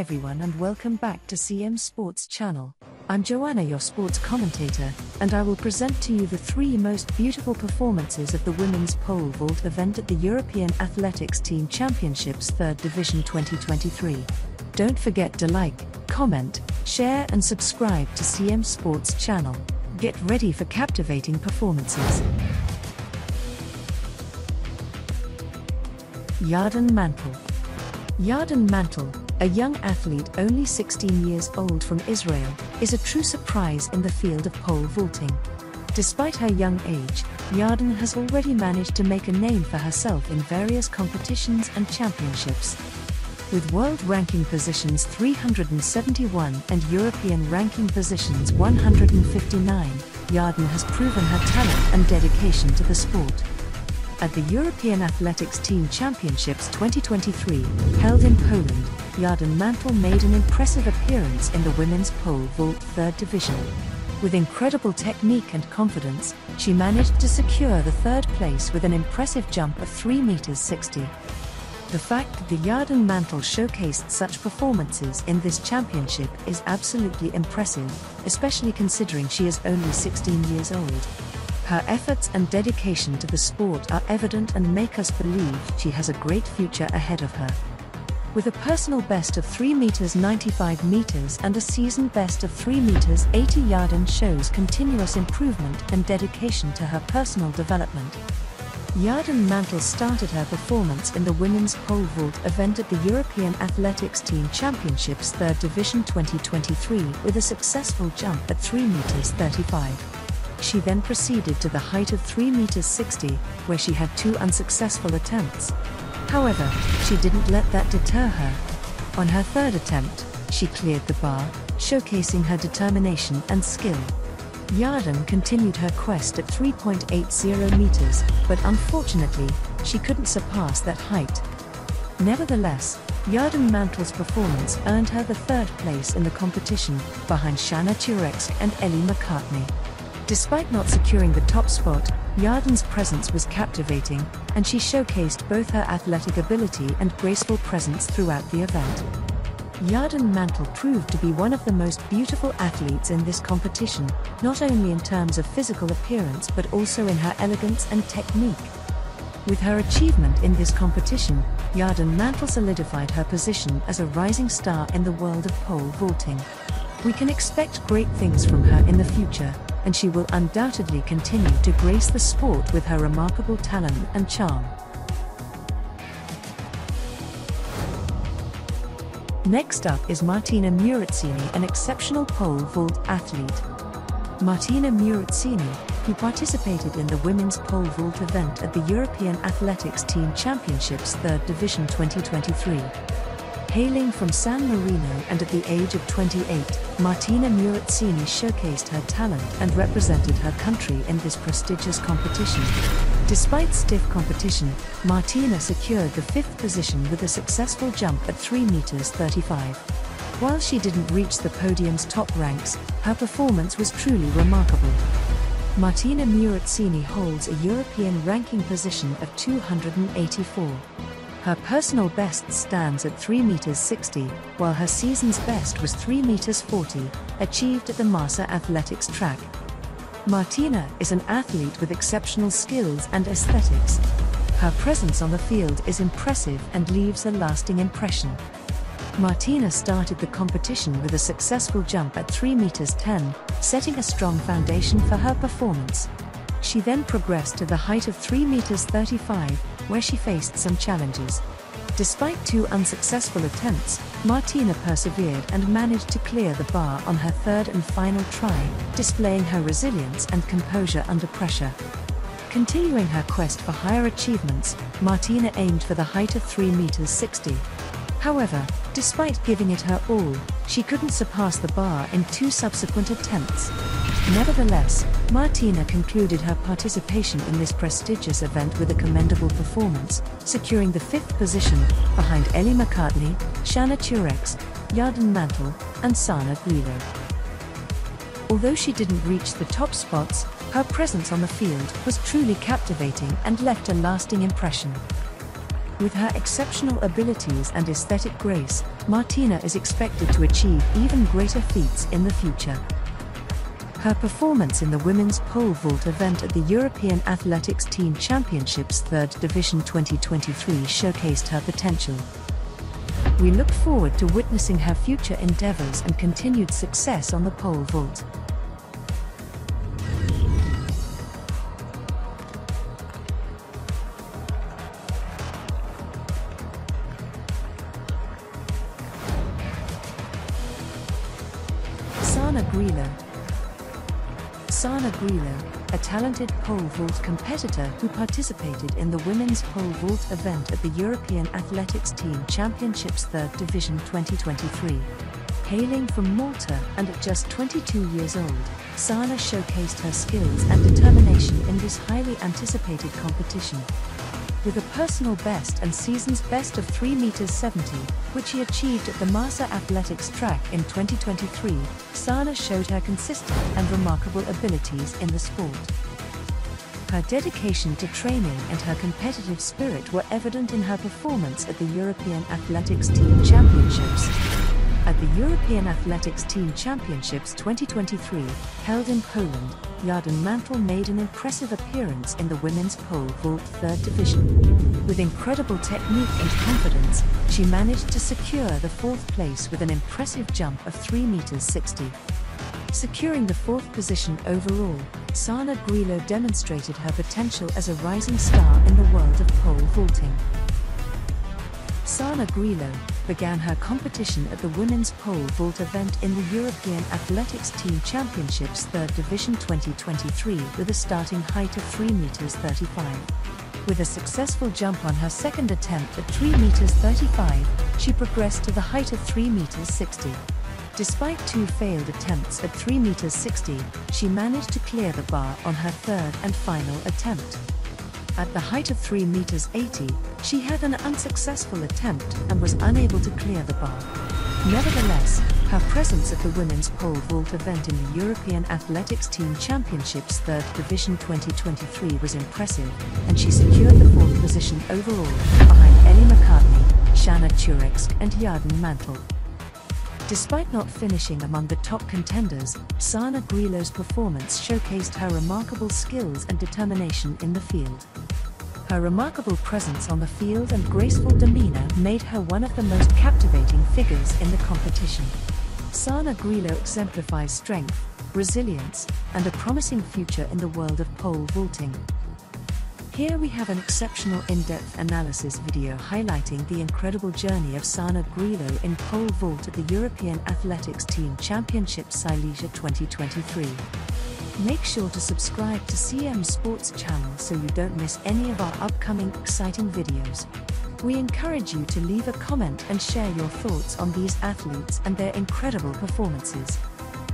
Everyone and welcome back to CM Sports Channel. I'm Joanna, your sports commentator, and I will present to you the three most beautiful performances of the women's pole vault event at the European Athletics Team Championships 3rd Division 2023. Don't forget to like, comment, share and subscribe to CM Sports Channel. Get ready for captivating performances. Yarden Mantel Yarden Mantel, a young athlete only 16 years old from Israel, is a true surprise in the field of pole vaulting. Despite her young age, Yarden has already managed to make a name for herself in various competitions and championships. With world ranking positions 371 and European ranking positions 159, Yarden has proven her talent and dedication to the sport at the European Athletics Team Championships 2023, held in Poland, Yarden Mantel made an impressive appearance in the women's pole vault third division. With incredible technique and confidence, she managed to secure the third place with an impressive jump of 3 meters 60. The fact that the Yarden Mantel showcased such performances in this championship is absolutely impressive, especially considering she is only 16 years old. Her efforts and dedication to the sport are evident and make us believe she has a great future ahead of her. With a personal best of 3 meters 95 meters and a season best of 3 meters 80 Yarden shows continuous improvement and dedication to her personal development. Yarden Mantel started her performance in the women's pole vault event at the European Athletics Team Championships 3rd Division 2023 with a successful jump at 3 meters 35. She then proceeded to the height of 3 meters 60, where she had two unsuccessful attempts. However, she didn't let that deter her. On her third attempt, she cleared the bar, showcasing her determination and skill. Yarden continued her quest at 3.80 meters, but unfortunately, she couldn't surpass that height. Nevertheless, Yarden Mantel's performance earned her the third place in the competition, behind Shanna Turecz and Ellie McCartney. Despite not securing the top spot, Yarden's presence was captivating, and she showcased both her athletic ability and graceful presence throughout the event. Yarden Mantel proved to be one of the most beautiful athletes in this competition, not only in terms of physical appearance but also in her elegance and technique. With her achievement in this competition, Yarden Mantel solidified her position as a rising star in the world of pole vaulting. We can expect great things from her in the future, and she will undoubtedly continue to grace the sport with her remarkable talent and charm. Next up is Martina Muraccini, an exceptional pole vault athlete. Martina Muraccini, who participated in the women's pole vault event at the European Athletics Team Championships 3rd Division 2023, Hailing from San Marino and at the age of 28, Martina Muraccini showcased her talent and represented her country in this prestigious competition. Despite stiff competition, Martina secured the fifth position with a successful jump at 3 meters 35. While she didn't reach the podium's top ranks, her performance was truly remarkable. Martina Muraccini holds a European ranking position of 284. Her personal best stands at 3 meters 60, while her season's best was 3 meters 40, achieved at the Marsa Athletics track. Martina is an athlete with exceptional skills and aesthetics. Her presence on the field is impressive and leaves a lasting impression. Martina started the competition with a successful jump at 3 meters 10, setting a strong foundation for her performance. She then progressed to the height of 3 meters 35, where she faced some challenges. Despite two unsuccessful attempts, Martina persevered and managed to clear the bar on her third and final try, displaying her resilience and composure under pressure. Continuing her quest for higher achievements, Martina aimed for the height of 3 meters 60. However, despite giving it her all, she couldn't surpass the bar in two subsequent attempts. Nevertheless, Martina concluded her participation in this prestigious event with a commendable performance, securing the fifth position, behind Ellie McCartney, Shanna Turecz, Yarden Mantel, and Sana Grillo. Although she didn't reach the top spots, her presence on the field was truly captivating and left a lasting impression. With her exceptional abilities and aesthetic grace, Martina is expected to achieve even greater feats in the future. Her performance in the women's pole vault event at the European Athletics Team Championships 3rd Division 2023 showcased her potential. We look forward to witnessing her future endeavors and continued success on the pole vault. Sana Grillo Sana Grillo, a talented pole vault competitor who participated in the women's pole vault event at the European Athletics Team Championships 3rd Division 2023. Hailing from Malta and at just 22 years old, Sana showcased her skills and determination in this highly anticipated competition with a personal best and season's best of 3 meters 70, which he achieved at the Marsa Athletics track in 2023. Sana showed her consistent and remarkable abilities in the sport. Her dedication to training and her competitive spirit were evident in her performance at the European Athletics Team Championships. The European Athletics Team Championships 2023, held in Poland, Yarden Mantel made an impressive appearance in the women's pole vault third division. With incredible technique and confidence, she managed to secure the fourth place with an impressive jump of 3 meters 60. Securing the fourth position overall, Sana Grillo demonstrated her potential as a rising star in the world of pole vaulting. Sana Grillo began her competition at the women's pole vault event in the European Athletics Team Championships 3rd Division 2023 with a starting height of 3 meters 35. With a successful jump on her second attempt at 3 meters 35, she progressed to the height of 3 meters 60. Despite two failed attempts at 3 meters 60, she managed to clear the bar on her third and final attempt. At the height of 3 meters 80, she had an unsuccessful attempt and was unable to clear the bar. Nevertheless, her presence at the women's pole vault event in the European Athletics Team Championships 3rd Division 2023 was impressive, and she secured the fourth position overall, behind Ellie McCartney, Shanna Turecka, and Yarden Mantel. Despite not finishing among the top contenders, Sana Grillo's performance showcased her remarkable skills and determination in the field. Her remarkable presence on the field and graceful demeanor made her one of the most captivating figures in the competition. Sana Grillo exemplifies strength, resilience, and a promising future in the world of pole vaulting. Here we have an exceptional in-depth analysis video highlighting the incredible journey of Sana Grillo in pole vault at the European Athletics Team Championship Silesia 2023. Make sure to subscribe to CM Sports channel so you don't miss any of our upcoming exciting videos. We encourage you to leave a comment and share your thoughts on these athletes and their incredible performances.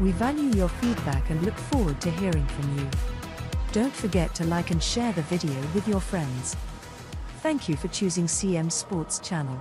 We value your feedback and look forward to hearing from you. Don't forget to like and share the video with your friends. Thank you for choosing CM Sports channel.